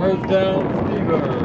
Earth down, Stever.